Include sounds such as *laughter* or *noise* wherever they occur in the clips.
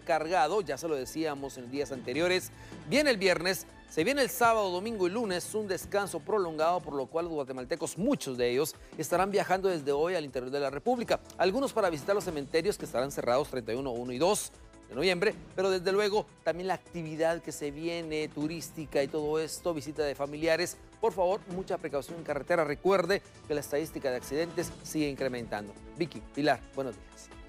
cargado, ya se lo decíamos en días anteriores. Viene el viernes, se viene el sábado, domingo y lunes, un descanso prolongado, por lo cual los guatemaltecos, muchos de ellos, estarán viajando desde hoy al interior de la República. Algunos para visitar los cementerios que estarán cerrados 31, 1 y 2 de noviembre, pero desde luego también la actividad que se viene turística y todo esto, visita de familiares. Por favor, mucha precaución en carretera. Recuerde que la estadística de accidentes sigue incrementando. Vicky, Pilar, buenos días.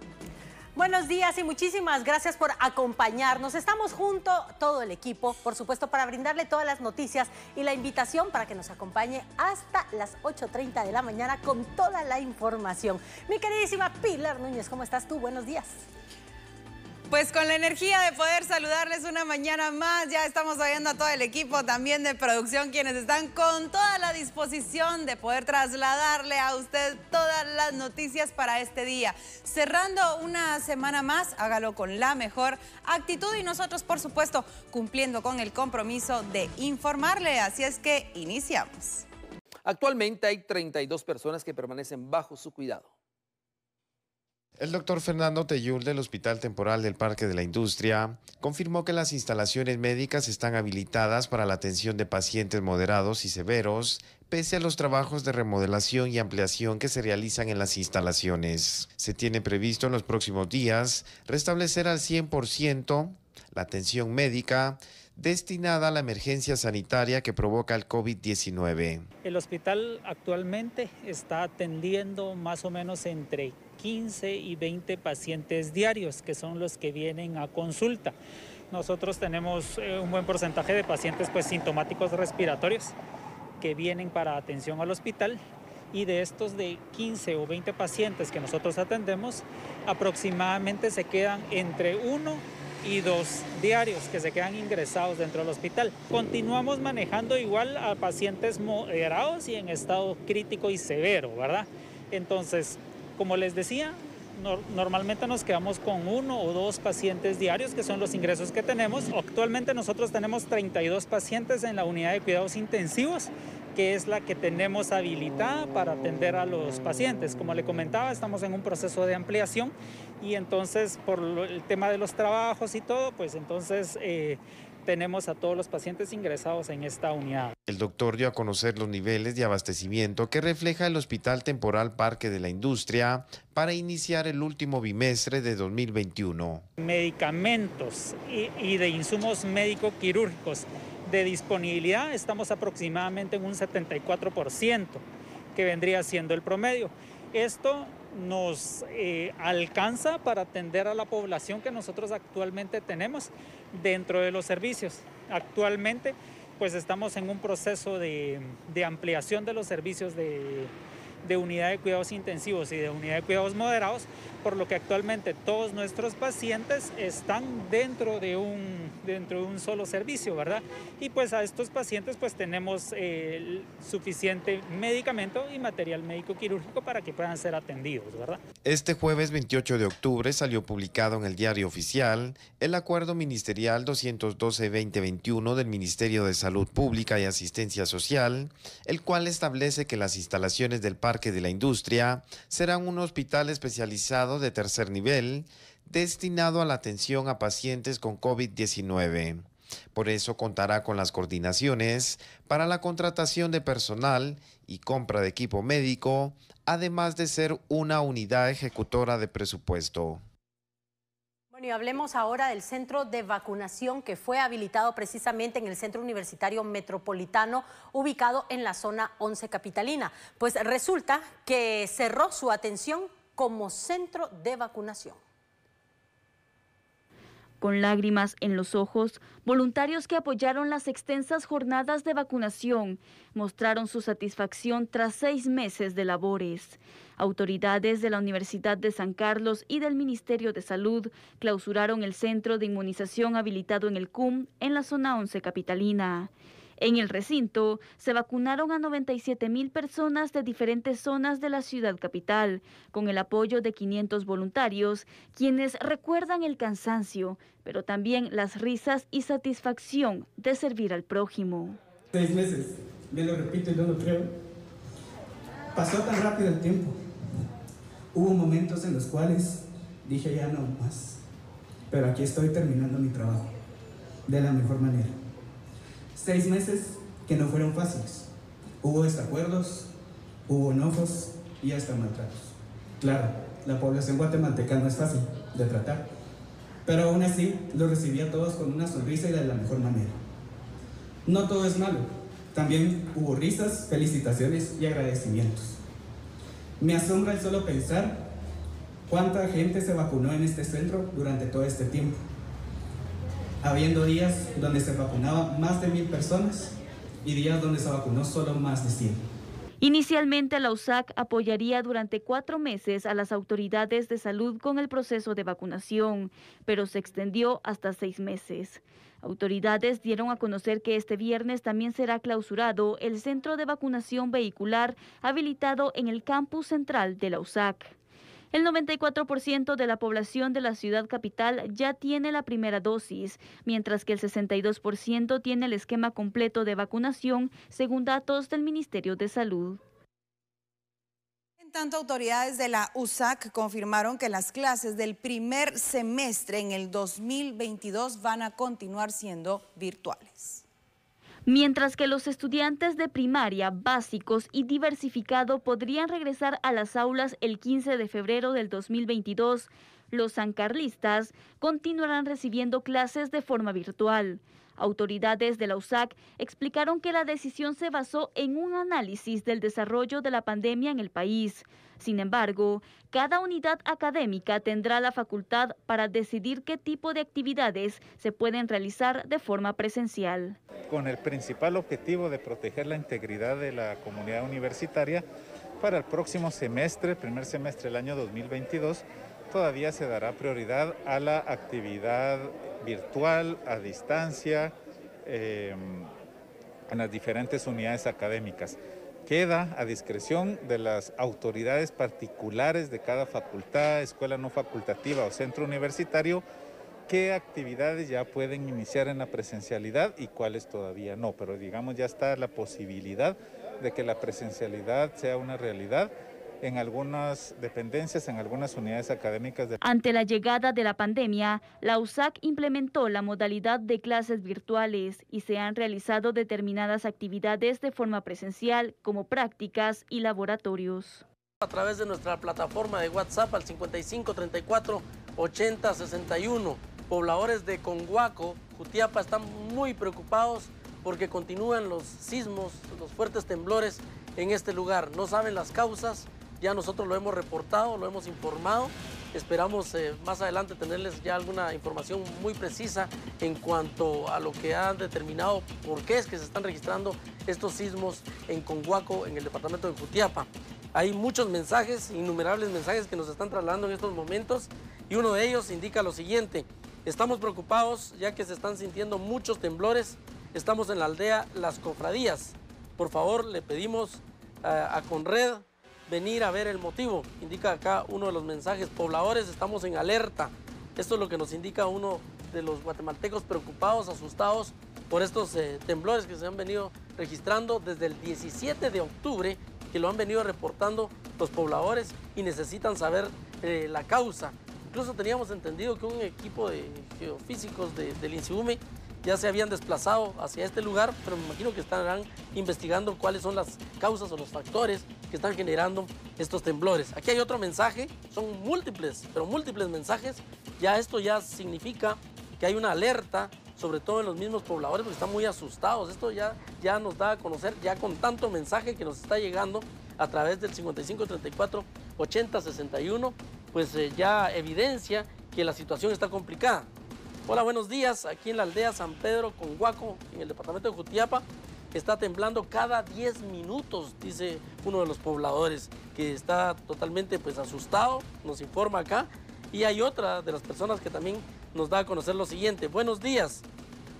Buenos días y muchísimas gracias por acompañarnos. Estamos junto todo el equipo, por supuesto, para brindarle todas las noticias y la invitación para que nos acompañe hasta las 8.30 de la mañana con toda la información. Mi queridísima Pilar Núñez, ¿cómo estás tú? Buenos días. Pues con la energía de poder saludarles una mañana más, ya estamos oyendo a todo el equipo también de producción, quienes están con toda la disposición de poder trasladarle a usted todas las noticias para este día. Cerrando una semana más, hágalo con la mejor actitud y nosotros, por supuesto, cumpliendo con el compromiso de informarle. Así es que iniciamos. Actualmente hay 32 personas que permanecen bajo su cuidado. El doctor Fernando Teyul del Hospital Temporal del Parque de la Industria confirmó que las instalaciones médicas están habilitadas para la atención de pacientes moderados y severos, pese a los trabajos de remodelación y ampliación que se realizan en las instalaciones. Se tiene previsto en los próximos días restablecer al 100% la atención médica destinada a la emergencia sanitaria que provoca el COVID-19. El hospital actualmente está atendiendo más o menos entre 15 y 20 pacientes diarios, que son los que vienen a consulta. Nosotros tenemos eh, un buen porcentaje de pacientes pues, sintomáticos respiratorios que vienen para atención al hospital y de estos de 15 o 20 pacientes que nosotros atendemos, aproximadamente se quedan entre uno y dos diarios que se quedan ingresados dentro del hospital. Continuamos manejando igual a pacientes moderados y en estado crítico y severo, ¿verdad? Entonces, como les decía, normalmente nos quedamos con uno o dos pacientes diarios, que son los ingresos que tenemos. Actualmente nosotros tenemos 32 pacientes en la unidad de cuidados intensivos, que es la que tenemos habilitada para atender a los pacientes. Como le comentaba, estamos en un proceso de ampliación y entonces por el tema de los trabajos y todo, pues entonces... Eh, tenemos a todos los pacientes ingresados en esta unidad. El doctor dio a conocer los niveles de abastecimiento que refleja el Hospital Temporal Parque de la Industria para iniciar el último bimestre de 2021. Medicamentos y, de insumos médico-quirúrgicos de disponibilidad estamos aproximadamente en un 74%, que vendría siendo el promedio. Esto nos eh, alcanza para atender a la población que nosotros actualmente tenemos dentro de los servicios. Actualmente pues estamos en un proceso de, ampliación de los servicios de, de unidad de cuidados intensivos y de unidad de cuidados moderados, por lo que actualmente todos nuestros pacientes están dentro de un, dentro de un solo servicio, ¿verdad? Y pues a estos pacientes pues tenemos eh, suficiente medicamento y material médico quirúrgico para que puedan ser atendidos, ¿verdad? Este jueves 28 de octubre salió publicado en el diario oficial el acuerdo ministerial 212-2021 del Ministerio de Salud Pública y Asistencia Social, el cual establece que las instalaciones del Parque de la Industria serán un hospital especializado de tercer nivel destinado a la atención a pacientes con COVID-19. Por eso contará con las coordinaciones para la contratación de personal y compra de equipo médico, además de ser una unidad ejecutora de presupuesto. Bueno, y hablemos ahora del centro de vacunación que fue habilitado precisamente en el Centro Universitario Metropolitano, ubicado en la zona 11 capitalina. Pues resulta que cerró su atención como centro de vacunación. Con lágrimas en los ojos, voluntarios que apoyaron las extensas jornadas de vacunación mostraron su satisfacción tras seis meses de labores. Autoridades de la Universidad de San Carlos y del Ministerio de Salud clausuraron el centro de inmunización habilitado en el CUM en la zona 11 capitalina. En el recinto se vacunaron a 97 mil personas de diferentes zonas de la ciudad capital, con el apoyo de 500 voluntarios, quienes recuerdan el cansancio, pero también las risas y satisfacción de servir al prójimo. Seis meses, me lo repito y no lo creo. Pasó tan rápido el tiempo. Hubo momentos en los cuales dije ya no más. pero aquí estoy terminando mi trabajo de la mejor manera. Seis meses que no fueron fáciles. Hubo desacuerdos, hubo enojos y hasta maltratos. Claro, la población guatemalteca no es fácil de tratar, pero aún así lo recibí a todos con una sonrisa y de la mejor manera. No todo es malo, también hubo risas, felicitaciones y agradecimientos. Me asombra el solo pensar cuánta gente se vacunó en este centro durante todo este tiempo, habiendo días donde se vacunaba más de mil personas y días donde se vacunó solo más de 100. Inicialmente, la USAC apoyaría durante cuatro meses a las autoridades de salud con el proceso de vacunación, pero se extendió hasta seis meses. Autoridades dieron a conocer que este viernes también será clausurado el centro de vacunación vehicular habilitado en el campus central de la USAC. El 94% de la población de la ciudad capital ya tiene la primera dosis, mientras que el 62% tiene el esquema completo de vacunación, según datos del Ministerio de Salud. En tanto, autoridades de la USAC confirmaron que las clases del primer semestre en el 2022 van a continuar siendo virtuales mientras que los estudiantes de primaria, básicos y diversificado podrían regresar a las aulas el 15 de febrero del 2022. Los sancarlistas continuarán recibiendo clases de forma virtual. Autoridades de la USAC explicaron que la decisión se basó en un análisis del desarrollo de la pandemia en el país. Sin embargo, cada unidad académica tendrá la facultad para decidir qué tipo de actividades se pueden realizar de forma presencial. Con el principal objetivo de proteger la integridad de la comunidad universitaria, para el próximo semestre, primer semestre del año 2022, todavía se dará prioridad a la actividad virtual, a distancia, em, en las diferentes unidades académicas. Queda a discreción de las autoridades particulares de cada facultad, escuela no facultativa o centro universitario qué actividades ya pueden iniciar en la presencialidad y cuáles todavía no, pero digamos ya está la posibilidad de que la presencialidad sea una realidad en algunas dependencias, en algunas unidades académicas. Ante la llegada de la pandemia, la USAC implementó la modalidad de clases virtuales y se han realizado determinadas actividades de forma presencial, como prácticas y laboratorios. A través de nuestra plataforma de WhatsApp al 5534 8061, pobladores de Conguaco, Jutiapa, están muy preocupados porque continúan los sismos, los fuertes temblores en este lugar. No saben las causas, ya nosotros lo hemos reportado, lo hemos informado. Esperamos eh, más adelante tenerles ya alguna información muy precisa en cuanto a lo que han determinado por qué es que se están registrando estos sismos en Conguaco, en el departamento de Jutiapa. Hay muchos mensajes, innumerables mensajes que nos están trasladando en estos momentos y uno de ellos indica lo siguiente. Estamos preocupados ya que se están sintiendo muchos temblores. Estamos en la aldea Las Cofradías. Por favor, le pedimos eh, a Conred venir a ver el motivo. Indica acá uno de los mensajes, pobladores, estamos en alerta. Esto es lo que nos indica uno de los guatemaltecos preocupados, asustados por estos eh, temblores que se han venido registrando desde el 17 de octubre, que lo han venido reportando los pobladores y necesitan saber eh, la causa. Incluso teníamos entendido que un equipo de geofísicos del INSIUME ya se habían desplazado hacia este lugar, pero me imagino que estarán investigando cuáles son las causas o los factores que están generando estos temblores. Aquí hay otro mensaje, son múltiples, pero múltiples mensajes. Ya esto ya significa que hay una alerta, sobre todo en los mismos pobladores, porque están muy asustados. Esto ya, ya nos da a conocer, ya con tanto mensaje que nos está llegando a través del 5534 8061, pues eh, ya evidencia que la situación está complicada. Hola, buenos días. Aquí en la aldea San Pedro con Guaco, en el departamento de Jutiapa, está temblando cada 10 minutos, dice uno de los pobladores, que está totalmente pues asustado, nos informa acá. Y hay otra de las personas que también nos da a conocer lo siguiente. Buenos días.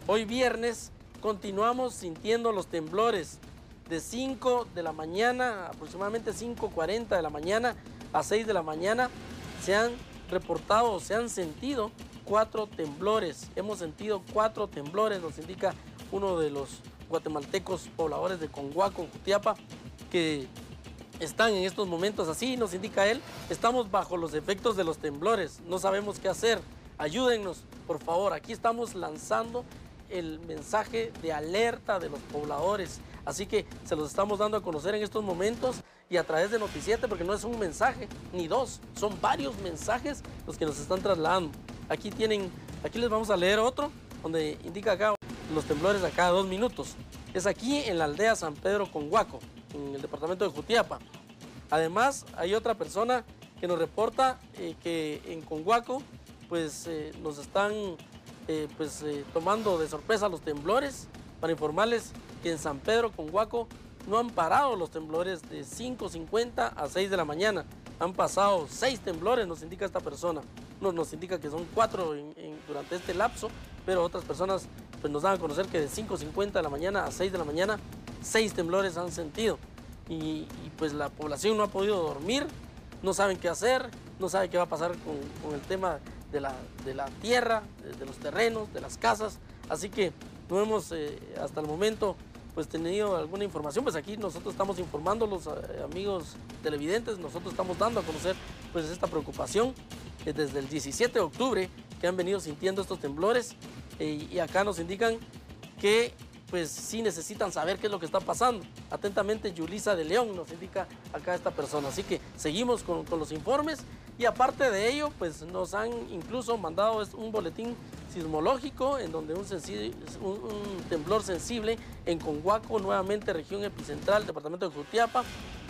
Hoy viernes continuamos sintiendo los temblores de 5 de la mañana, aproximadamente 5.40 de la mañana a 6 de la mañana. Se han reportado, se han sentido cuatro temblores. Hemos sentido cuatro temblores, nos indica uno de los guatemaltecos pobladores de Conguaco, Jutiapa, que están en estos momentos así, nos indica él, estamos bajo los efectos de los temblores, no sabemos qué hacer. ayúdennos, por favor. Aquí estamos lanzando el mensaje de alerta de los pobladores. Así que se los estamos dando a conocer en estos momentos y a través de Noticiete, porque no es un mensaje ni dos, son varios mensajes los que nos están trasladando. Aquí tienen, aquí les vamos a leer otro, donde indica acá los temblores a cada dos minutos. Es aquí en la aldea San Pedro Conguaco, en el departamento de Jutiapa. Además, hay otra persona que nos reporta eh, que en Conguaco, pues eh, nos están eh, pues, tomando de sorpresa los temblores para informarles que en San Pedro Conguaco no han parado los temblores de 5.50 a 6 de la mañana. Han pasado seis temblores, nos indica esta persona. Nos, nos indica que son cuatro durante este lapso, pero otras personas pues, nos dan a conocer que de 5.50 de la mañana a 6 de la mañana, seis temblores han sentido. Y, pues la población no ha podido dormir, no saben qué hacer, no saben qué va a pasar con, el tema de la, de la, tierra, de, los terrenos, de las casas. Así que no hemos eh, hasta el momento pues tenido alguna información, pues aquí nosotros estamos informando a los eh, amigos televidentes, nosotros estamos dando a conocer pues esta preocupación eh, desde el 17 de octubre que han venido sintiendo estos temblores eh, y acá nos indican que pues sí necesitan saber qué es lo que está pasando. Atentamente, Yulisa de León nos indica acá esta persona. Así que seguimos con, los informes y aparte de ello, pues nos han incluso mandado un boletín sismológico en donde un, temblor sensible en Conguaco, nuevamente región epicentral, departamento de Jutiapa.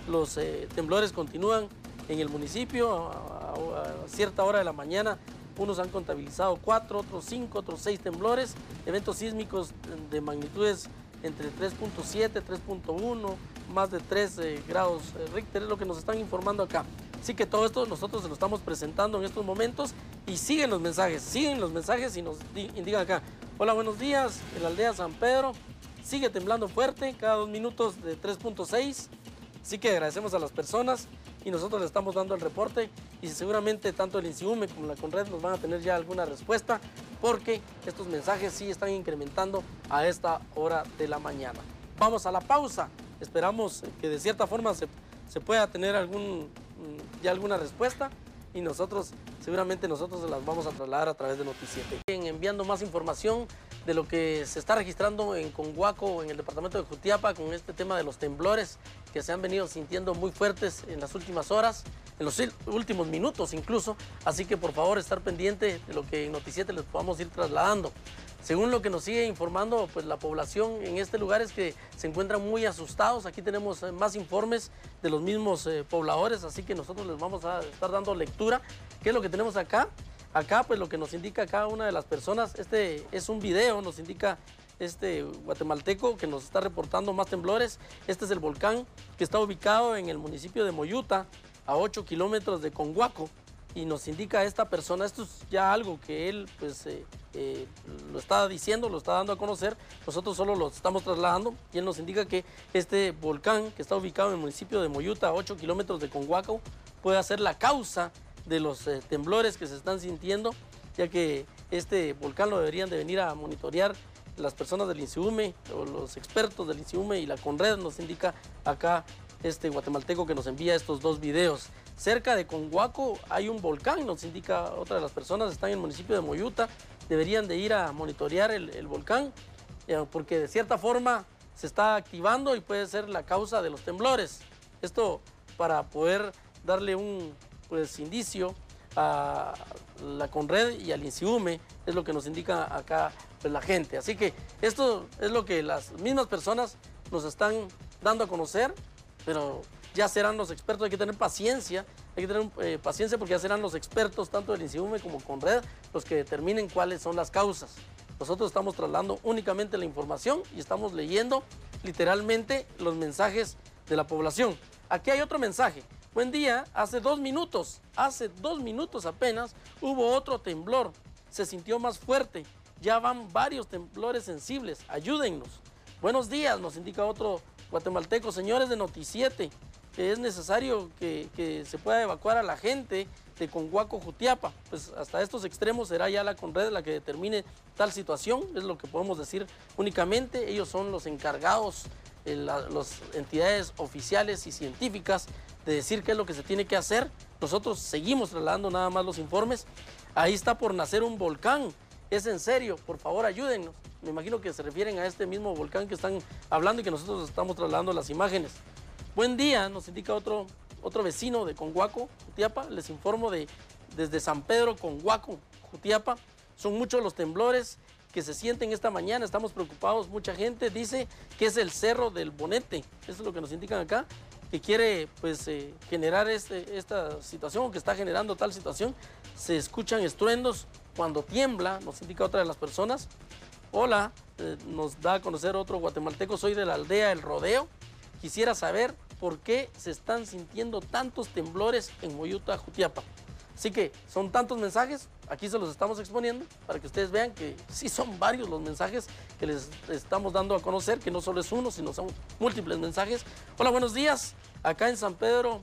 Los eh, temblores continúan en el municipio a, cierta hora de la mañana. Unos han contabilizado cuatro, otros cinco, otros seis temblores, eventos sísmicos de magnitudes entre 3.7, 3.1, más de 3 eh, grados eh, Richter, es lo que nos están informando acá. Así que todo esto nosotros se lo estamos presentando en estos momentos y siguen los mensajes, siguen los mensajes y nos indican acá. Hola, buenos días, en la aldea San Pedro sigue temblando fuerte, cada dos minutos de 3.6. Así que agradecemos a las personas y nosotros le estamos dando el reporte y seguramente tanto el INSIUME como la CONRED nos van a tener ya alguna respuesta porque estos mensajes sí están incrementando a esta hora de la mañana. Vamos a la pausa, esperamos que de cierta forma se, pueda tener algún ya alguna respuesta y nosotros, seguramente nosotros se las vamos a trasladar a través de Noticiete. Enviando más información de lo que se está registrando en Conguaco, en el departamento de Jutiapa, con este tema de los temblores que se han venido sintiendo muy fuertes en las últimas horas, en los últimos minutos incluso. Así que por favor estar pendiente de lo que en Noticiete les podamos ir trasladando. Según lo que nos sigue informando pues, la población en este lugar es que se encuentran muy asustados. Aquí tenemos eh, más informes de los mismos eh, pobladores, así que nosotros les vamos a estar dando lectura. ¿Qué es lo que tenemos acá? Acá pues lo que nos indica cada una de las personas, este es un video, nos indica este guatemalteco que nos está reportando más temblores. Este es el volcán que está ubicado en el municipio de Moyuta, a 8 kilómetros de Conguaco y nos indica esta persona, esto es ya algo que él pues eh, eh, lo está diciendo, lo está dando a conocer, nosotros solo lo estamos trasladando y él nos indica que este volcán que está ubicado en el municipio de Moyuta, a 8 kilómetros de Conguaco, puede ser la causa de los eh, temblores que se están sintiendo, ya que este volcán lo deberían de venir a monitorear las personas del INSIUME o los expertos del INSIUME y la CONRED nos indica acá este guatemalteco que nos envía estos dos videos. Cerca de Conguaco hay un volcán, nos indica otra de las personas, están en el municipio de Moyuta, deberían de ir a monitorear el, volcán, eh, porque de cierta forma se está activando y puede ser la causa de los temblores. Esto para poder darle un pues, indicio a la Conred y al INSIUME, es lo que nos indica acá la gente. Así que esto es lo que las mismas personas nos están dando a conocer, pero ya serán los expertos, hay que tener paciencia, hay que tener eh, paciencia porque ya serán los expertos, tanto del INSIUME como con Red, los que determinen cuáles son las causas. Nosotros estamos trasladando únicamente la información y estamos leyendo literalmente los mensajes de la población. Aquí hay otro mensaje. Buen día, hace dos minutos, hace dos minutos apenas, hubo otro temblor. Se sintió más fuerte. Ya van varios temblores sensibles. Ayúdennos. Buenos días, nos indica otro guatemalteco. Señores de Noticiete, que es necesario que, se pueda evacuar a la gente de Conguaco, Jutiapa. Pues hasta estos extremos será ya la Conred la que determine tal situación, es lo que podemos decir únicamente. Ellos son los encargados, eh, las entidades oficiales y científicas de decir qué es lo que se tiene que hacer. Nosotros seguimos trasladando nada más los informes. Ahí está por nacer un volcán. Es en serio, por favor ayúdennos. Me imagino que se refieren a este mismo volcán que están hablando y que nosotros estamos trasladando las imágenes. Buen día, nos indica otro, otro vecino de Conguaco, Jutiapa. Les informo de desde San Pedro, Conguaco, Jutiapa. Son muchos los temblores que se sienten esta mañana. Estamos preocupados. Mucha gente dice que es el cerro del Bonete. Eso es lo que nos indican acá que quiere pues eh, generar este, esta situación o que está generando tal situación. Se escuchan estruendos cuando tiembla, nos indica otra de las personas. Hola, eh, nos da a conocer otro guatemalteco, soy de la aldea El Rodeo. Quisiera saber por qué se están sintiendo tantos temblores en Moyuta, Jutiapa. Así que son tantos mensajes, aquí se los estamos exponiendo para que ustedes vean que sí son varios los mensajes que les estamos dando a conocer, que no solo es uno, sino son múltiples mensajes. Hola, buenos días. Acá en San Pedro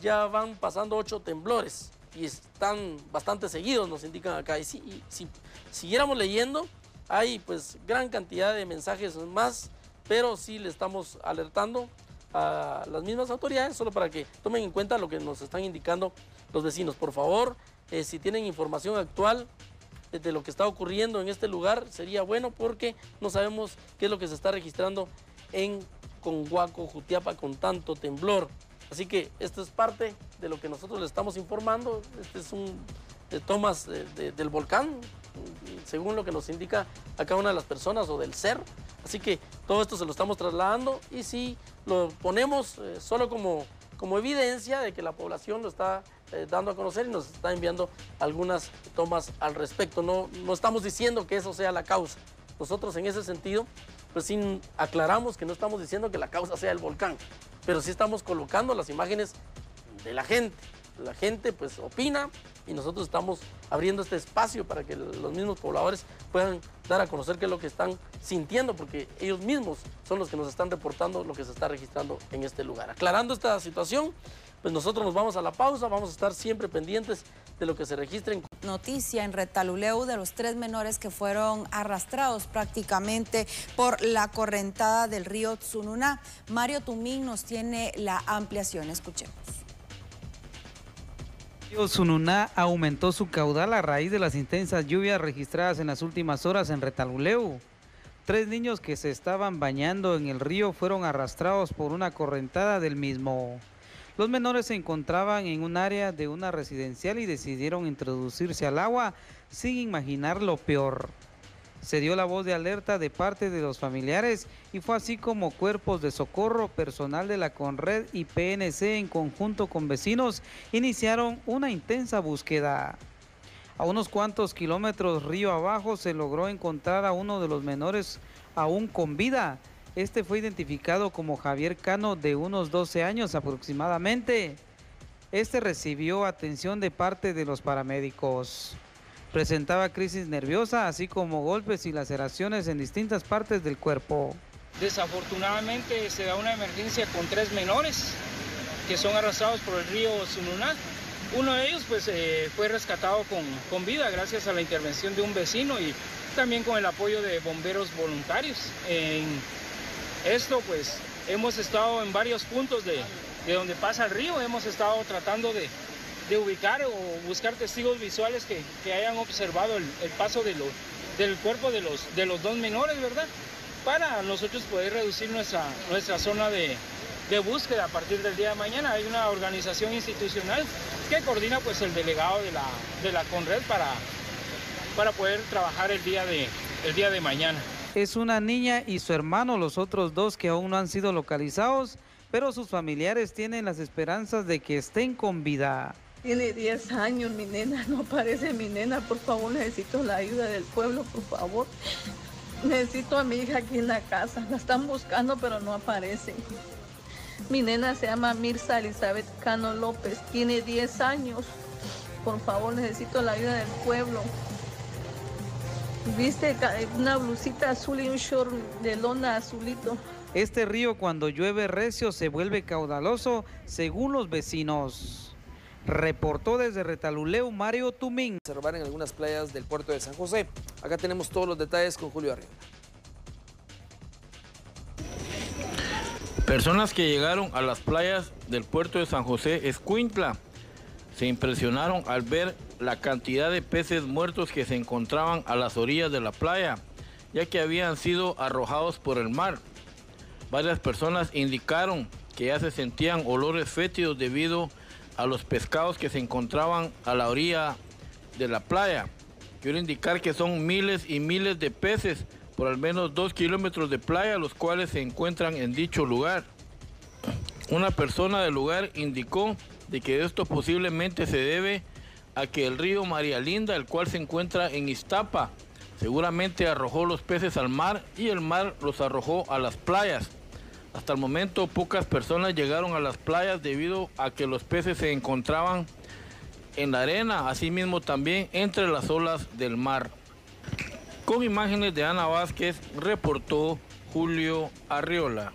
ya van pasando ocho temblores y están bastante seguidos, nos indican acá. Y si, si siguiéramos leyendo, hay pues gran cantidad de mensajes más, pero sí le estamos alertando a las mismas autoridades, solo para que tomen en cuenta lo que nos están indicando los vecinos. Por favor, eh, si tienen información actual de lo que está ocurriendo en este lugar, sería bueno porque no sabemos qué es lo que se está registrando en Conguaco, Jutiapa, con tanto temblor. Así que esto es parte de lo que nosotros le estamos informando. Este es un de tomas del volcán, según lo que nos indica a cada una de las personas o del ser. Así que todo esto se lo estamos trasladando y si lo ponemos eh, solo como, como evidencia de que la población lo está eh, dando a conocer y nos está enviando algunas tomas al respecto. No, no estamos diciendo que eso sea la causa. Nosotros en ese sentido, pues sí aclaramos que no estamos diciendo que la causa sea el volcán, pero sí estamos colocando las imágenes de la gente. La gente pues opina, y nosotros estamos abriendo este espacio para que los mismos pobladores puedan dar a conocer qué es lo que están sintiendo, porque ellos mismos son los que nos están reportando lo que se está registrando en este lugar. Aclarando esta situación, pues nosotros nos vamos a la pausa, vamos a estar siempre pendientes de lo que se registre. Noticia en Retaluleu de los tres menores que fueron arrastrados prácticamente por la correntada del río Tsununá. Mario Tumín nos tiene la ampliación, escuchemos. Sununá aumentó su caudal a raíz de las intensas lluvias registradas en las últimas horas en Retaluleu. Tres niños que se estaban bañando en el río fueron arrastrados por una correntada del mismo. Los menores se encontraban en un área de una residencial y decidieron introducirse al agua sin imaginar lo peor. Se dio la voz de alerta de parte de los familiares y fue así como cuerpos de socorro, personal de la Conred y PNC en conjunto con vecinos iniciaron una intensa búsqueda. A unos cuantos kilómetros río abajo se logró encontrar a uno de los menores aún con vida. Este fue identificado como Javier Cano de unos 12 años aproximadamente. Este recibió atención de parte de los paramédicos. Presentaba crisis nerviosa, así como golpes y laceraciones en distintas partes del cuerpo. Desafortunadamente se da una emergencia con tres menores que son arrastrados por el río Sununá. Uno de ellos pues eh, fue rescatado con, con, vida gracias a la intervención de un vecino y también con el apoyo de bomberos voluntarios. En esto pues hemos estado en varios puntos de, de donde pasa el río, hemos estado tratando de, de ubicar o buscar testigos visuales que, que hayan observado el, el paso de del cuerpo de los, de los dos menores, ¿verdad? Para nosotros poder reducir nuestra, nuestra zona de, de búsqueda a partir del día de mañana. Hay una organización institucional que coordina pues el delegado de la, de la Conred para, para poder trabajar el día, de, el día de mañana. Es una niña y su hermano, los otros dos que aún no han sido localizados, pero sus familiares tienen las esperanzas de que estén con vida. Tiene 10 años mi nena, no aparece mi nena, por favor necesito la ayuda del pueblo, por favor. Necesito a mi hija aquí en la casa, la están buscando pero no aparece. Mi nena se llama Mirza Elizabeth Cano López, tiene 10 años. Por favor necesito la ayuda del pueblo. Viste una blusita azul y un short de lona azulito. Este río cuando llueve recio se vuelve caudaloso según los vecinos. Reportó desde Retaluleu Mario Tumín. Observar en algunas playas del puerto de San José. Acá tenemos todos los detalles con Julio Arriba. Personas que llegaron a las playas del puerto de San José Escuintla se impresionaron al ver la cantidad de peces muertos que se encontraban a las orillas de la playa, ya que habían sido arrojados por el mar. Varias personas indicaron que ya se sentían olores fétidos debido a los pescados que se encontraban a la orilla de la playa. Quiero indicar que son miles y miles de peces por al menos dos kilómetros de playa, los cuales se encuentran en dicho lugar. Una persona del lugar indicó de que esto posiblemente se debe a que el río María Linda, el cual se encuentra en Iztapa, seguramente arrojó los peces al mar y el mar los arrojó a las playas. Hasta el momento pocas personas llegaron a las playas debido a que los peces se encontraban en la arena, asimismo también entre las olas del mar. Con imágenes de Ana Vázquez, reportó Julio Arriola.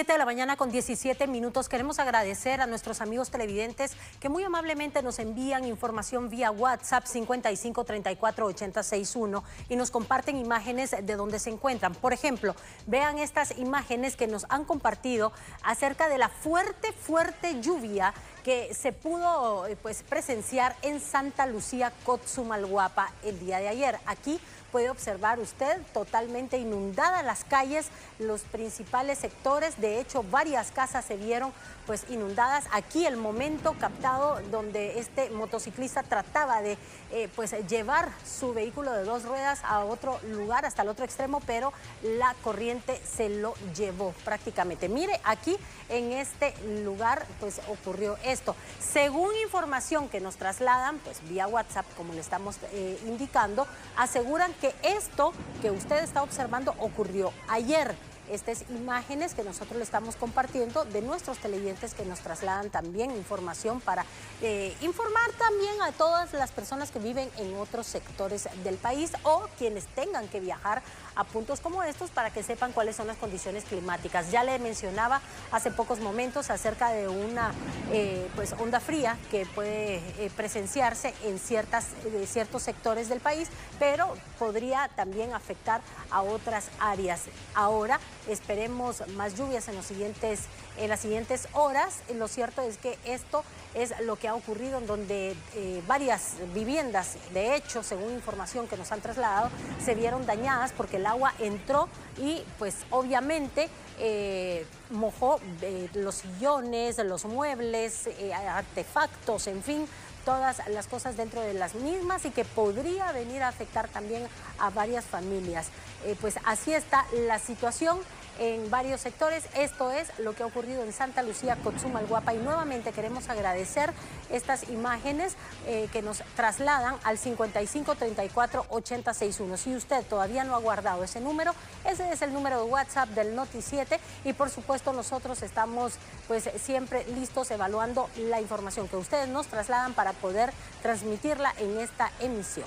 7 de la mañana con 17 minutos. Queremos agradecer a nuestros amigos televidentes que muy amablemente nos envían información vía WhatsApp 55 34 80 61 y nos comparten imágenes de donde se encuentran. Por ejemplo, vean estas imágenes que nos han compartido acerca de la fuerte, fuerte lluvia que se pudo eh, pues, presenciar en Santa Lucía, Cotzumalguapa, el día de ayer. Aquí puede observar usted totalmente inundadas las calles, los principales sectores. De hecho, varias casas se vieron pues inundadas. Aquí el momento captado donde este motociclista trataba de eh, pues llevar su vehículo de dos ruedas a otro lugar, hasta el otro extremo, pero la corriente se lo llevó prácticamente. Mire, aquí en este lugar pues ocurrió esto. Según información que nos trasladan, pues vía WhatsApp, como le estamos eh, indicando, aseguran que esto que usted está observando ocurrió ayer. Estas imágenes que nosotros le estamos compartiendo de nuestros televidentes que nos trasladan también información para eh, informar también a todas las personas que viven en otros sectores del país o quienes tengan que viajar a puntos como estos para que sepan cuáles son las condiciones climáticas. Ya le mencionaba hace pocos momentos acerca de una eh, pues onda fría que puede eh, presenciarse en ciertas, ciertos sectores del país, pero podría también afectar a otras áreas. Ahora Esperemos más lluvias en, los siguientes, en las siguientes horas. Lo cierto es que esto es lo que ha ocurrido en donde eh, varias viviendas, de hecho, según información que nos han trasladado, se vieron dañadas porque el agua entró y pues obviamente eh, mojó eh, los sillones, los muebles, artefactos, en fin, todas las cosas dentro de las mismas y que podría venir a afectar también a varias familias. Eh, pues así está la situación en varios sectores. Esto es lo que ha ocurrido en Santa Lucía, Guapa y nuevamente queremos agradecer estas imágenes eh, que nos trasladan al 55 34 861. Si usted todavía no ha guardado ese número, ese es el número de WhatsApp del Noti 7 y por supuesto nosotros estamos pues siempre listos evaluando la información que ustedes nos trasladan para poder transmitirla en esta emisión.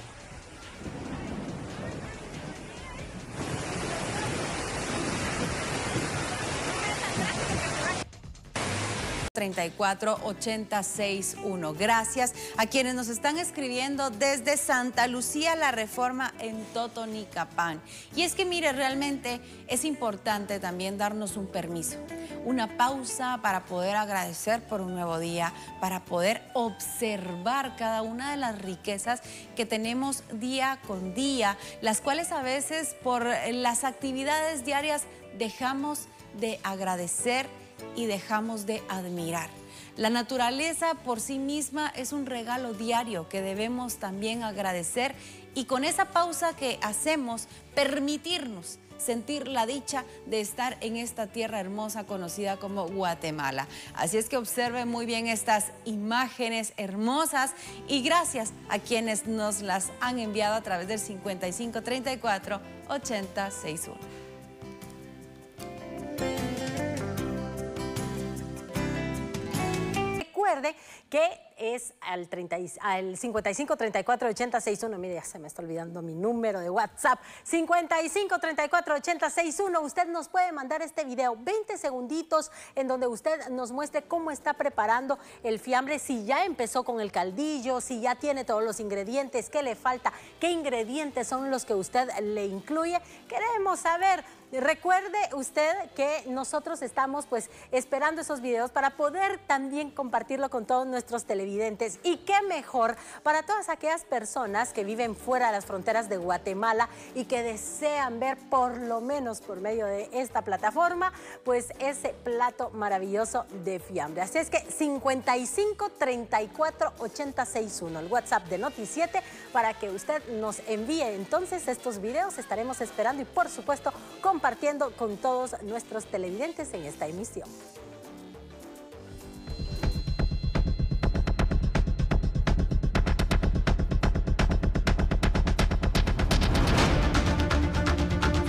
34861. Gracias a quienes nos están escribiendo desde Santa Lucía la reforma en Totonicapán. Y es que mire, realmente es importante también darnos un permiso, una pausa para poder agradecer por un nuevo día, para poder observar cada una de las riquezas que tenemos día con día, las cuales a veces por las actividades diarias dejamos de agradecer y dejamos de admirar. La naturaleza por sí misma es un regalo diario que debemos también agradecer y con esa pausa que hacemos, permitirnos sentir la dicha de estar en esta tierra hermosa conocida como Guatemala. Así es que observen muy bien estas imágenes hermosas y gracias a quienes nos las han enviado a través del 5534 8061. Que es al, 30, al 55 34 80 61. Mire, ya se me está olvidando mi número de WhatsApp. 55 34 80 61. Usted nos puede mandar este video, 20 segunditos, en donde usted nos muestre cómo está preparando el fiambre, si ya empezó con el caldillo, si ya tiene todos los ingredientes, qué le falta, qué ingredientes son los que usted le incluye. Queremos saber. Recuerde usted que nosotros estamos pues esperando esos videos para poder también compartirlo con todos nuestros televidentes. Y qué mejor para todas aquellas personas que viven fuera de las fronteras de Guatemala y que desean ver por lo menos por medio de esta plataforma pues ese plato maravilloso de fiambre. Así es que 55 34 861 el WhatsApp de Noti7 para que usted nos envíe entonces estos videos. Estaremos esperando y por supuesto compartiendo compartiendo con todos nuestros televidentes en esta emisión.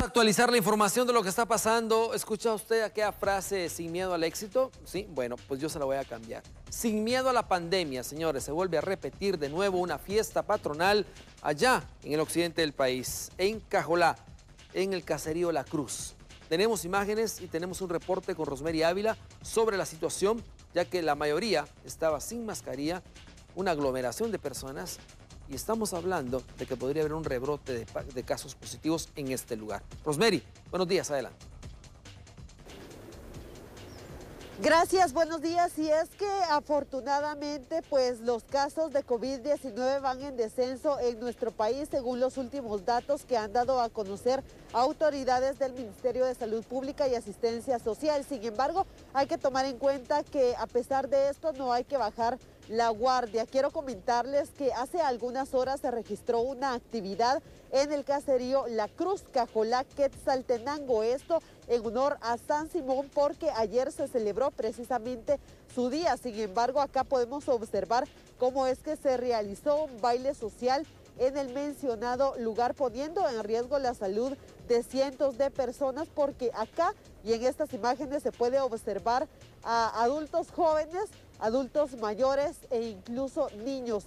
actualizar la información de lo que está pasando. ¿Escucha usted aquella frase sin miedo al éxito? Sí, bueno, pues yo se la voy a cambiar. Sin miedo a la pandemia, señores, se vuelve a repetir de nuevo una fiesta patronal allá en el occidente del país, en Cajolá en el caserío La Cruz. Tenemos imágenes y tenemos un reporte con Rosemary Ávila sobre la situación, ya que la mayoría estaba sin mascarilla, una aglomeración de personas y estamos hablando de que podría haber un rebrote de, casos positivos en este lugar. Rosemary, buenos días, adelante. Gracias, buenos días. Y es que afortunadamente pues los casos de COVID-19 van en descenso en nuestro país según los últimos datos que han dado a conocer autoridades del Ministerio de Salud Pública y Asistencia Social. Sin embargo, hay que tomar en cuenta que a pesar de esto no hay que bajar la Guardia. Quiero comentarles que hace algunas horas se registró una actividad en el caserío La Cruz Cajolá Quetzaltenango. Esto en honor a San Simón porque ayer se celebró precisamente su día. Sin embargo, acá podemos observar cómo es que se realizó un baile social en el mencionado lugar, poniendo en riesgo la salud de cientos de personas, porque acá y en estas imágenes se puede observar a adultos jóvenes adultos mayores e incluso niños.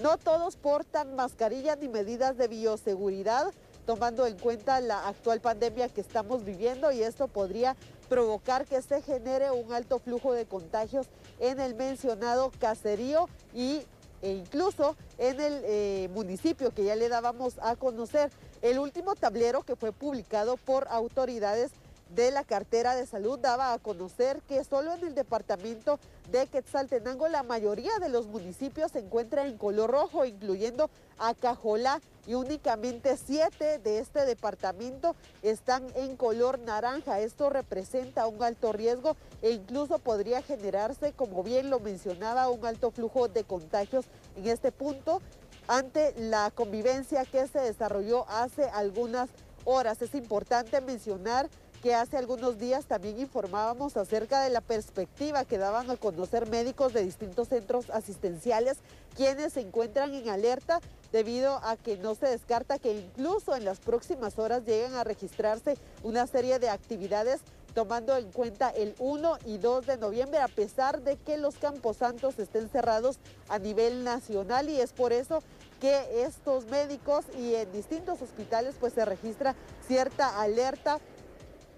No todos portan mascarilla ni medidas de bioseguridad, tomando en cuenta la actual pandemia que estamos viviendo y esto podría provocar que se genere un alto flujo de contagios en el mencionado caserío y, e incluso en el eh, municipio que ya le dábamos a conocer. El último tablero que fue publicado por autoridades de la cartera de salud daba a conocer que solo en el departamento de Quetzaltenango la mayoría de los municipios se encuentra en color rojo, incluyendo Acajolá, y únicamente siete de este departamento están en color naranja. Esto representa un alto riesgo e incluso podría generarse, como bien lo mencionaba, un alto flujo de contagios en este punto ante la convivencia que se desarrolló hace algunas horas. Es importante mencionar que hace algunos días también informábamos acerca de la perspectiva que daban a conocer médicos de distintos centros asistenciales, quienes se encuentran en alerta debido a que no se descarta que incluso en las próximas horas lleguen a registrarse una serie de actividades tomando en cuenta el 1 y 2 de noviembre, a pesar de que los camposantos estén cerrados a nivel nacional. Y es por eso que estos médicos y en distintos hospitales pues se registra cierta alerta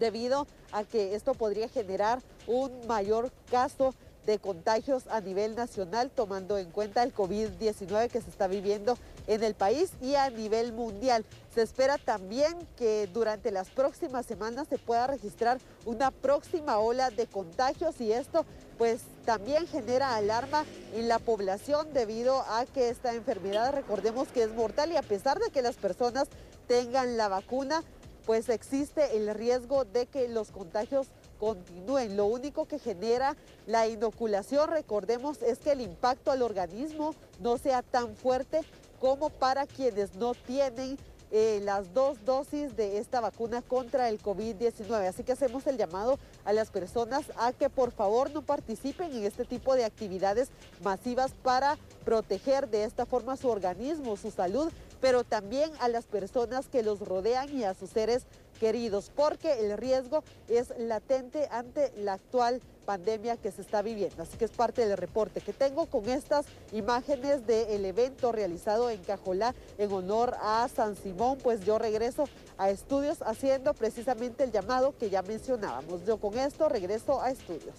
debido a que esto podría generar un mayor caso de contagios a nivel nacional, tomando en cuenta el COVID-19 que se está viviendo en el país y a nivel mundial. Se espera también que durante las próximas semanas se pueda registrar una próxima ola de contagios y esto pues también genera alarma en la población debido a que esta enfermedad recordemos que es mortal y a pesar de que las personas tengan la vacuna, pues existe el riesgo de que los contagios continúen. Lo único que genera la inoculación, recordemos, es que el impacto al organismo no sea tan fuerte como para quienes no tienen eh, las dos dosis de esta vacuna contra el COVID-19. Así que hacemos el llamado a las personas a que por favor no participen en este tipo de actividades masivas para proteger de esta forma su organismo, su salud, pero también a las personas que los rodean y a sus seres queridos, porque el riesgo es latente ante la actual pandemia que se está viviendo. Así que es parte del reporte que tengo con estas imágenes del evento realizado en Cajolá en honor a San Simón. Pues yo regreso a estudios haciendo precisamente el llamado que ya mencionábamos. Yo con esto regreso a estudios.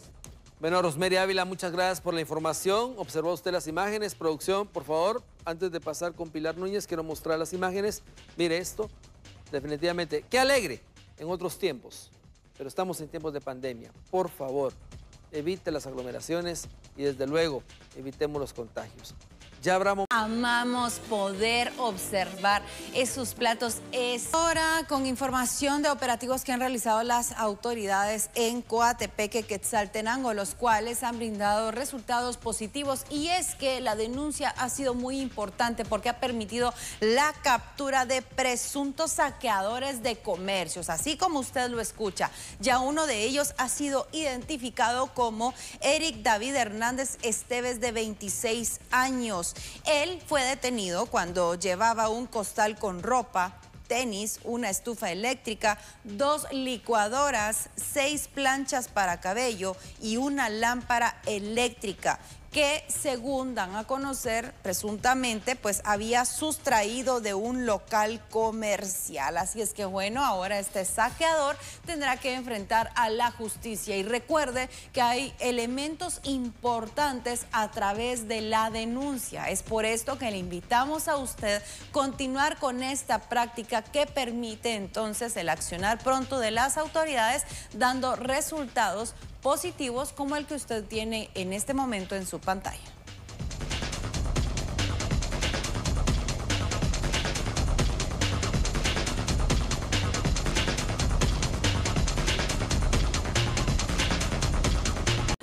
Bueno, Rosemary Ávila, muchas gracias por la información. Observó usted las imágenes. Producción, por favor, antes de pasar con Pilar Núñez, quiero mostrar las imágenes. Mire esto, definitivamente. Qué alegre en otros tiempos, pero estamos en tiempos de pandemia. Por favor, evite las aglomeraciones y desde luego evitemos los contagios. Ya hablamos. Amamos poder observar esos platos. Es hora con información de operativos que han realizado las autoridades en Coatepeque, Quetzaltenango, los cuales han brindado resultados positivos. Y es que la denuncia ha sido muy importante porque ha permitido la captura de presuntos saqueadores de comercios, así como usted lo escucha. Ya uno de ellos ha sido identificado como Eric David Hernández Esteves, de 26 años. Él fue detenido cuando llevaba un costal con ropa, tenis, una estufa eléctrica, dos licuadoras, seis planchas para cabello y una lámpara eléctrica que según dan a conocer presuntamente pues había sustraído de un local comercial. Así es que bueno, ahora este saqueador tendrá que enfrentar a la justicia y recuerde que hay elementos importantes a través de la denuncia. Es por esto que le invitamos a usted continuar con esta práctica que permite entonces el accionar pronto de las autoridades dando resultados positivos como el que usted tiene en este momento en su pantalla.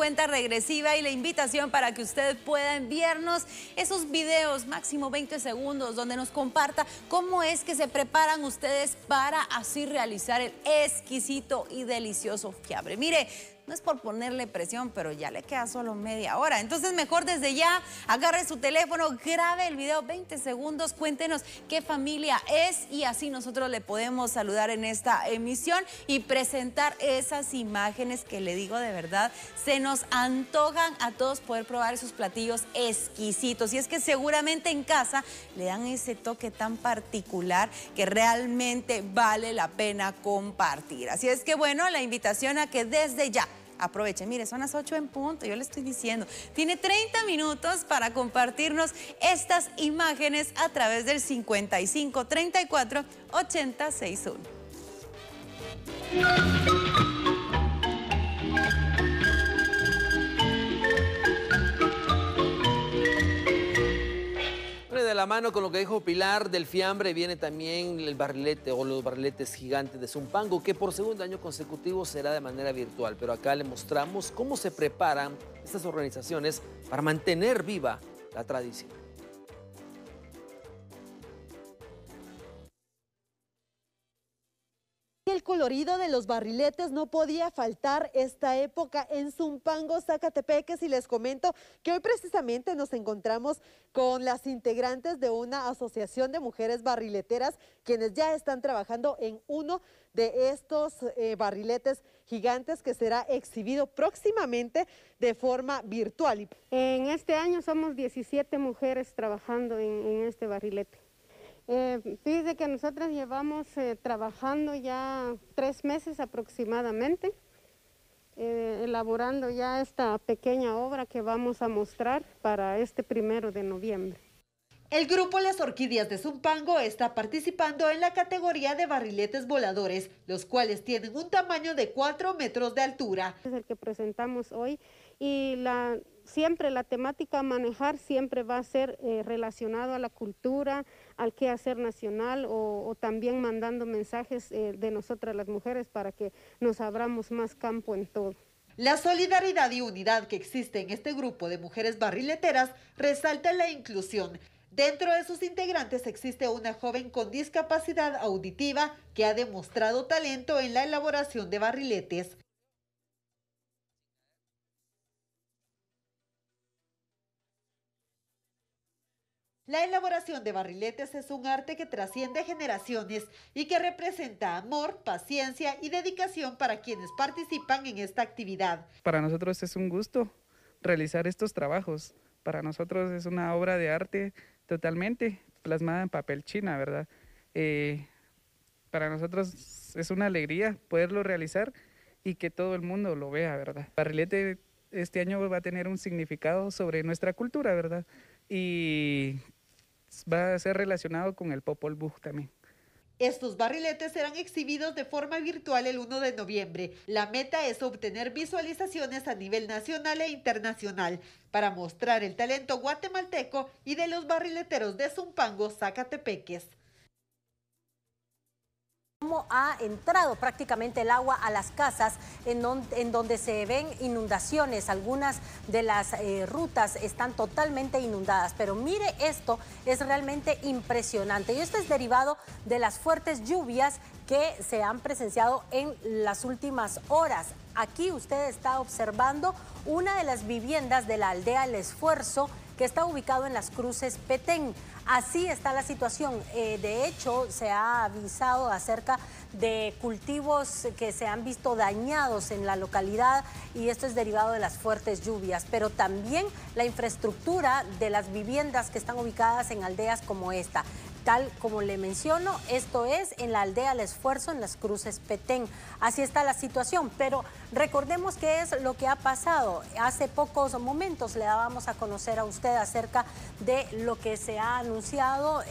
cuenta regresiva y la invitación para que usted pueda enviarnos esos videos, máximo 20 segundos, donde nos comparta cómo es que se preparan ustedes para así realizar el exquisito y delicioso fiabre. Mire, no es por ponerle presión, pero ya le queda solo media hora. Entonces mejor desde ya agarre su teléfono, grabe el video 20 segundos, cuéntenos qué familia es y así nosotros le podemos saludar en esta emisión y presentar esas imágenes que le digo de verdad, se nos antojan a todos poder probar esos platillos exquisitos. Y es que seguramente en casa le dan ese toque tan particular que realmente vale la pena compartir. Así es que bueno, la invitación a que desde ya Aproveche, mire, son las 8 en punto, yo le estoy diciendo. Tiene 30 minutos para compartirnos estas imágenes a través del 55 34 80 61. De la mano con lo que dijo Pilar del fiambre viene también el barrilete o los barriletes gigantes de Zumpango, que por segundo año consecutivo será de manera virtual. Pero acá le mostramos cómo se preparan estas organizaciones para mantener viva la tradición. Colorido de los barriletes no podía faltar esta época en Zumpango, Zacatepeques y les comento que hoy precisamente nos encontramos con las integrantes de una asociación de mujeres barrileteras quienes ya están trabajando en uno de estos eh, barriletes gigantes que será exhibido próximamente de forma virtual. En este año somos 17 mujeres trabajando en este barrilete. Eh, fíjese que nosotras llevamos eh, trabajando ya tres meses aproximadamente, eh, elaborando ya esta pequeña obra que vamos a mostrar para este primero de noviembre. El grupo Las Orquídeas de Zumpango está participando en la categoría de barriletes voladores, los cuales tienen un tamaño de 4 metros de altura. Es el que presentamos hoy y la, siempre la temática a manejar siempre va a ser eh, relacionado a la cultura, al quehacer nacional o, también mandando mensajes eh, de nosotras las mujeres para que nos abramos más campo en todo. La solidaridad y unidad que existe en este grupo de mujeres barrileteras resalta la inclusión. Dentro de sus integrantes existe una joven con discapacidad auditiva que ha demostrado talento en la elaboración de barriletes. La elaboración de barriletes es un arte que trasciende generaciones y que representa amor, paciencia y dedicación para quienes participan en esta actividad. Para nosotros es un gusto realizar estos trabajos. Para nosotros es una obra de arte totalmente plasmada en papel china, ¿verdad? Eh, para nosotros es una alegría poderlo realizar y que todo el mundo lo vea, ¿verdad? Barrilete este año va a tener un significado sobre nuestra cultura, ¿verdad? Y va a ser relacionado con el Popol Vuh también. Estos barriletes serán exhibidos de forma virtual el 1 de noviembre. La meta es obtener visualizaciones a nivel nacional e internacional para mostrar el talento guatemalteco y de los barrileteros de Zumpango, Zacatepeques cómo ha entrado prácticamente el agua a las casas en, donde se ven inundaciones. Algunas de las eh, rutas están totalmente inundadas, pero mire esto, es realmente impresionante. Y esto es derivado de las fuertes lluvias que se han presenciado en las últimas horas. Aquí usted está observando una de las viviendas de la aldea El Esfuerzo que está ubicado en las cruces Petén. Así está la situación. Eh, de hecho, se ha avisado acerca de cultivos que se han visto dañados en la localidad y esto es derivado de las fuertes lluvias, pero también la infraestructura de las viviendas que están ubicadas en aldeas como esta. Tal como le menciono, esto es en la aldea El Esfuerzo, en las cruces Petén. Así está la situación, pero recordemos qué es lo que ha pasado. Hace pocos momentos le dábamos a conocer a usted acerca de lo que se ha anunciado.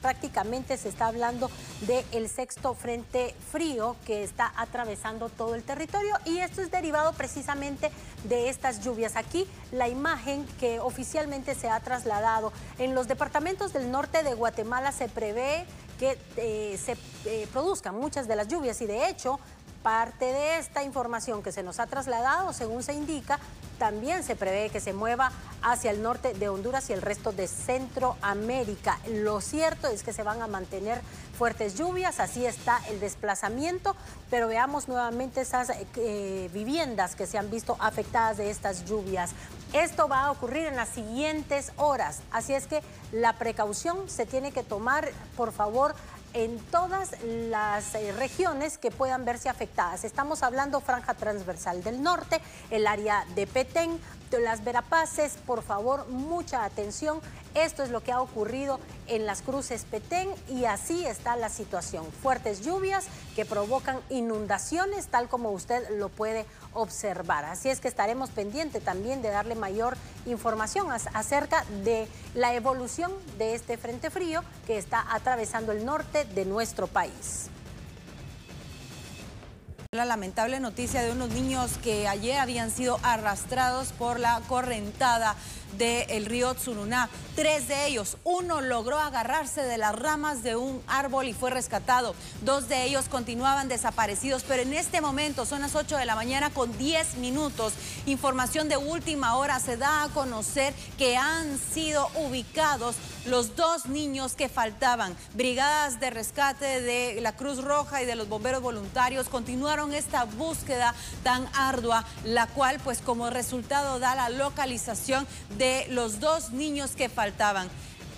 Prácticamente se está hablando del sexto frente frío que está atravesando todo el territorio y esto es derivado precisamente de estas lluvias. Aquí la imagen que oficialmente se ha trasladado en los departamentos del norte de Guatemala se prevé que eh, se eh, produzcan muchas de las lluvias y de hecho parte de esta información que se nos ha trasladado, según se indica, también se prevé que se mueva hacia el norte de Honduras y el resto de Centroamérica. Lo cierto es que se van a mantener fuertes lluvias, así está el desplazamiento, pero veamos nuevamente esas eh, viviendas que se han visto afectadas de estas lluvias. Esto va a ocurrir en las siguientes horas, así es que la precaución se tiene que tomar, por favor, en todas las eh, regiones que puedan verse afectadas. Estamos hablando franja transversal del norte, el área de Petén, las Verapaces, por favor, mucha atención. Esto es lo que ha ocurrido en las cruces Petén y así está la situación. Fuertes lluvias que provocan inundaciones, tal como usted lo puede observar. Así es que estaremos pendientes también de darle mayor información acerca de la evolución de este frente frío que está atravesando el norte de nuestro país. La lamentable noticia de unos niños que ayer habían sido arrastrados por la correntada del río Tsuruná. Tres de ellos, uno logró agarrarse de las ramas de un árbol y fue rescatado. Dos de ellos continuaban desaparecidos, pero en este momento son las 8 de la mañana con 10 minutos. Información de última hora se da a conocer que han sido ubicados los dos niños que faltaban. Brigadas de rescate de la Cruz Roja y de los bomberos voluntarios continuaron esta búsqueda tan ardua, la cual pues como resultado da la localización de de los dos niños que faltaban.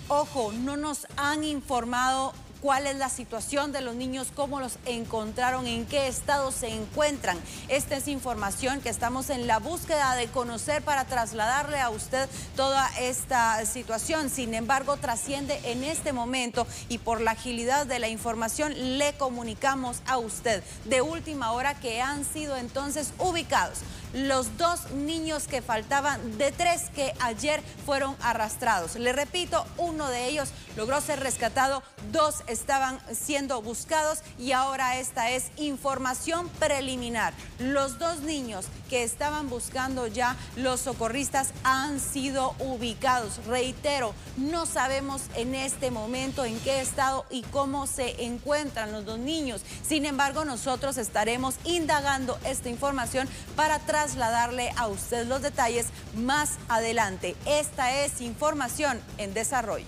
Ojo, no nos han informado cuál es la situación de los niños, cómo los encontraron, en qué estado se encuentran. Esta es información que estamos en la búsqueda de conocer para trasladarle a usted toda esta situación. Sin embargo, trasciende en este momento y por la agilidad de la información le comunicamos a usted de última hora que han sido entonces ubicados los dos niños que faltaban de tres que ayer fueron arrastrados. Le repito, uno de ellos logró ser rescatado, dos estaban siendo buscados y ahora esta es información preliminar. Los dos niños que estaban buscando ya los socorristas han sido ubicados. Reitero, no sabemos en este momento en qué estado y cómo se encuentran los dos niños. Sin embargo, nosotros estaremos indagando esta información para trasladarle a usted los detalles más adelante. Esta es información en desarrollo.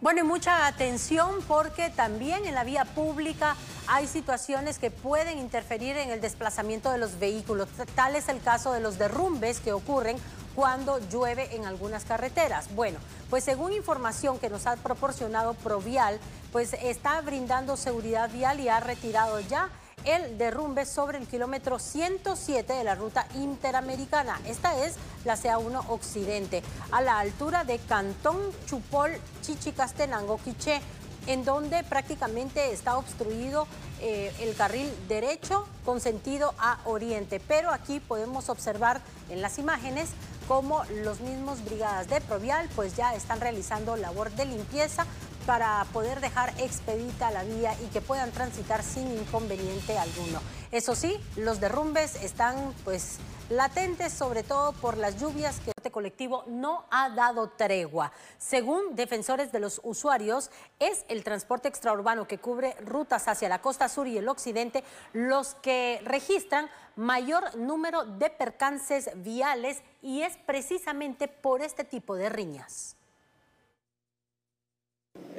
Bueno, y mucha atención porque también en la vía pública hay situaciones que pueden interferir en el desplazamiento de los vehículos. Tal es el caso de los derrumbes que ocurren cuando llueve en algunas carreteras. Bueno, pues según información que nos ha proporcionado Provial, pues está brindando seguridad vial y ha retirado ya el derrumbe sobre el kilómetro 107 de la ruta interamericana. Esta es la CA1 Occidente, a la altura de Cantón Chupol, Chichicastenango, Quiché, en donde prácticamente está obstruido eh, el carril derecho con sentido a oriente. Pero aquí podemos observar en las imágenes cómo los mismos brigadas de Provial pues ya están realizando labor de limpieza para poder dejar expedita la vía y que puedan transitar sin inconveniente alguno. Eso sí, los derrumbes están pues latentes, sobre todo por las lluvias que este colectivo no ha dado tregua. Según defensores de los usuarios, es el transporte extraurbano que cubre rutas hacia la costa sur y el occidente los que registran mayor número de percances viales y es precisamente por este tipo de riñas.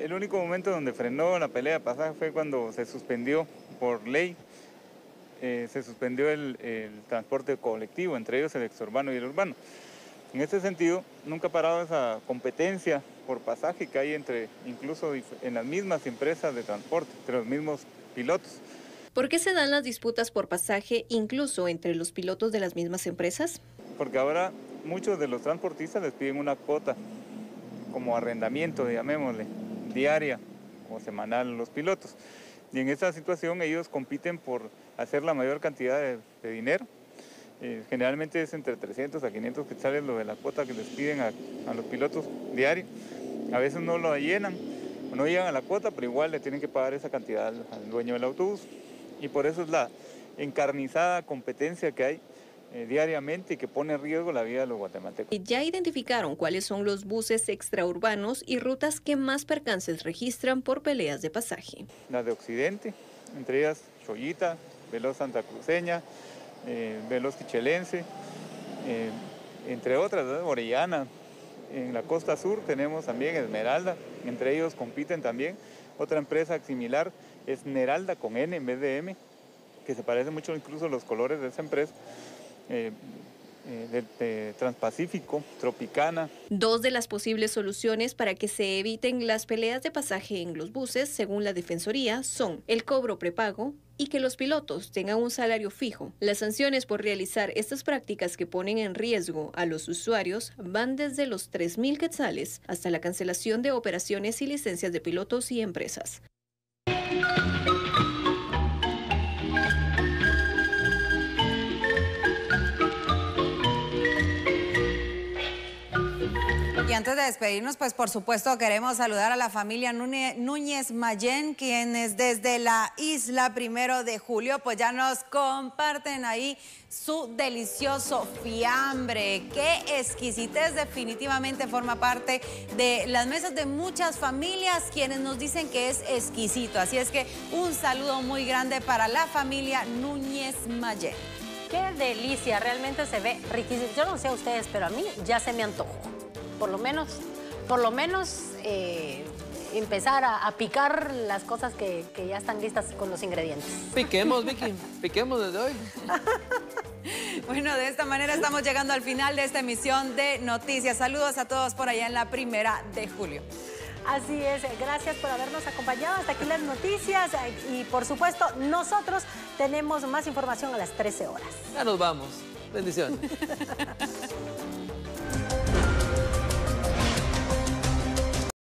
El único momento donde frenó la pelea de pasaje fue cuando se suspendió por ley, eh, se suspendió el, transporte colectivo, entre ellos el exurbano y el urbano. En este sentido, nunca ha parado esa competencia por pasaje que hay entre, incluso en las mismas empresas de transporte, entre los mismos pilotos. ¿Por qué se dan las disputas por pasaje incluso entre los pilotos de las mismas empresas? Porque ahora muchos de los transportistas les piden una cuota como arrendamiento, llamémosle, diaria o semanal los pilotos. Y en esta situación ellos compiten por hacer la mayor cantidad de, dinero. Eh, generalmente es entre 300 a 500 quetzales lo de la cuota que les piden a, los pilotos diario. A veces no lo llenan, no llegan a la cuota, pero igual le tienen que pagar esa cantidad al dueño del autobús. Y por eso es la encarnizada competencia que hay eh, diariamente y que pone en riesgo la vida de los guatemaltecos. Ya identificaron cuáles son los buses extraurbanos y rutas que más percances registran por peleas de pasaje. Las de Occidente, entre ellas Chollita, Veloz Santa Cruceña, eh, Veloz Quichelense, eh, entre otras, Orellana. En la costa sur tenemos también Esmeralda, entre ellos compiten también otra empresa similar, Esmeralda con N en vez de M, que se parece mucho incluso los colores de esa empresa. Eh, eh, Transpacífico, Tropicana. Dos de las posibles soluciones para que se eviten las peleas de pasaje en los buses, según la Defensoría, son el cobro prepago y que los pilotos tengan un salario fijo. Las sanciones por realizar estas prácticas que ponen en riesgo a los usuarios van desde los 3.000 quetzales hasta la cancelación de operaciones y licencias de pilotos y empresas. Antes de despedirnos, pues por supuesto queremos saludar a la familia Núñez Mayén, quienes desde la isla primero de julio, pues ya nos comparten ahí su delicioso fiambre. Qué exquisitez definitivamente forma parte de las mesas de muchas familias quienes nos dicen que es exquisito. Así es que un saludo muy grande para la familia Núñez Mayén. Qué delicia, realmente se ve riquísimo. Yo no sé a ustedes, pero a mí ya se me antojó por lo menos, por lo menos eh, empezar a, picar las cosas que, que, ya están listas con los ingredientes. Piquemos, Vicky, piquemos desde hoy. *laughs* bueno, de esta manera estamos llegando al final de esta emisión de Noticias. Saludos a todos por allá en la primera de julio. Así es, gracias por habernos acompañado. Hasta aquí las noticias y por supuesto nosotros tenemos más información a las 13 horas. Ya nos vamos. Bendiciones. *laughs*